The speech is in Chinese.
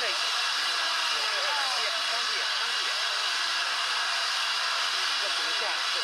对，张姐，张姐，要怎么下？对。